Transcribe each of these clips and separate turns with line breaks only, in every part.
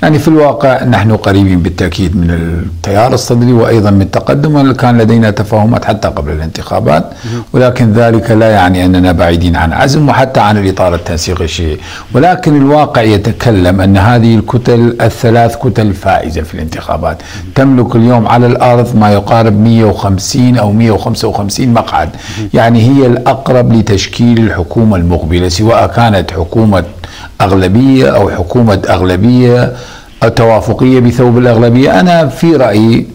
يعني في الواقع نحن قريبين بالتأكيد من التيار الصدري وأيضا من التقدم كان لدينا تفاهمات حتى قبل الانتخابات. ولكن ذلك لا يعني أننا بعيدين عن عزم وحتى عن الإطار التنسيقي الشيعي ولكن الواقع يتكلم أن هذه الكتل الثلاث كتل فائزة في الانتخابات. تملك اليوم على الأرض ما يقارب 150 أو 155 مقعد. يعني هي الأقرب لتشكيل الحكومة المقبلة سواء كانت حكومة أغلبية أو حكومة أغلبية. أو توافقية بثوب الأغلبية. أنا في رأيي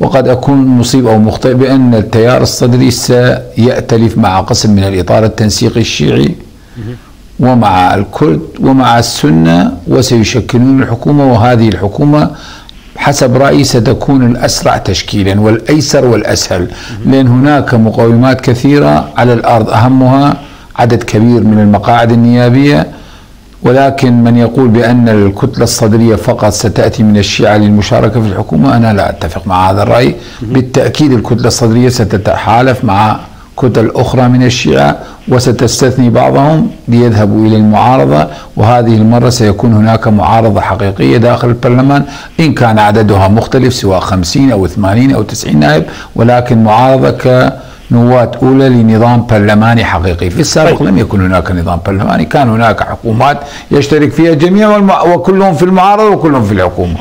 وقد أكون مصيب أو مخطئ بأن التيار الصدري سيأتلف مع قسم من الإطار التنسيقي الشيعي ومع الكرد ومع السنة وسيشكلون الحكومة وهذه الحكومة حسب رأيي ستكون الأسرع تشكيلا والأيسر والأسهل لأن هناك مقومات كثيرة على الأرض أهمها عدد كبير من المقاعد النيابية ولكن من يقول بأن الكتلة الصدرية فقط ستأتي من الشيعة للمشاركة في الحكومة أنا لا أتفق مع هذا الرأي. بالتأكيد الكتلة الصدرية ستتحالف مع كتل أخرى من الشيعة وستستثني بعضهم ليذهبوا إلى المعارضة وهذه المرة سيكون هناك معارضة حقيقية داخل البرلمان إن كان عددها مختلف سواء 50 أو 80 أو 90 نائب ولكن معارضة ك نواة أولى لنظام برلماني حقيقي في السابق طيب. لم يكن هناك نظام برلماني كان هناك حكومات يشترك فيها جميع وكلهم في المعارضة وكلهم في الحكومة